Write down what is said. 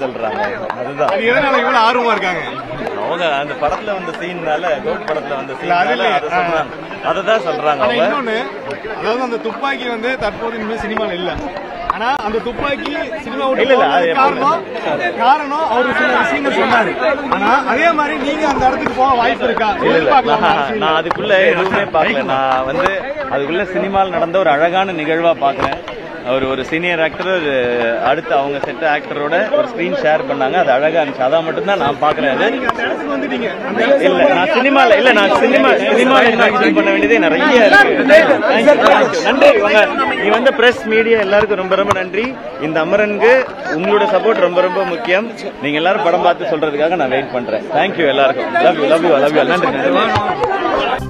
சொல்றாங்க. அதுதான். அது எதனால இவ்வளவு ஆர்வமா இருக்காங்க? அவங்க அந்த படத்துல வந்த சீன்னால கோட் படத்துல வந்த சொல்றாங்க அததான் சொல்றாங்க ஆனா அவங்க. இன்னொன்னு அதாவது அந்த துப்பாக்கி வந்து தற்போது இனிமே சினிமால இல்ல. ஆனா அந்த துப்பாக்கி சினிமா காரணம் காரணம் அவர் சில விஷயங்கள் சொன்னாரு. ஆனா அதே மாதிரி நீங்க அந்த இடத்துக்கு போக வாய்ப்பு இருக்கா? இல்ல நான் அதுக்குள்ள எதுவுமே பார்க்கல. நான் வந்து அதுக்குள்ள சினிமாவில் நடந்த ஒரு அழகான நிகழ்வா பாக்குறேன் ஒரு ஒரு சீனியர் ஆக்டர் அடுத்து அவங்க செட் ஆக்டரோட ஒரு ஸ்கிரீன் ஷேர் பண்ணாங்க. அது அழகா இருந்துச்சு. அதான் மட்டும்தான் நான் பாக்குறேன் அது. இல்ல நான் சினிமால இல்ல நான் சினிமா சினிமால இன்ட்ராக்ஷன் பண்ண வேண்டியதே நிறைய. நன்றி நீ வந்த பிரஸ் மீடியா எல்லாருக்கும் ரொம்ப ரொம்ப நன்றி. இந்த அமரனுக்கு உங்களோட சப்போர்ட் ரொம்ப ரொம்ப முக்கியம். நீங்க எல்லாரும் படம் பார்த்து சொல்றதுக்காக நான் வெயிட் பண்றேன். தேங்க்யூ எல்லாருக்கும். Love you love you love you நன்றி.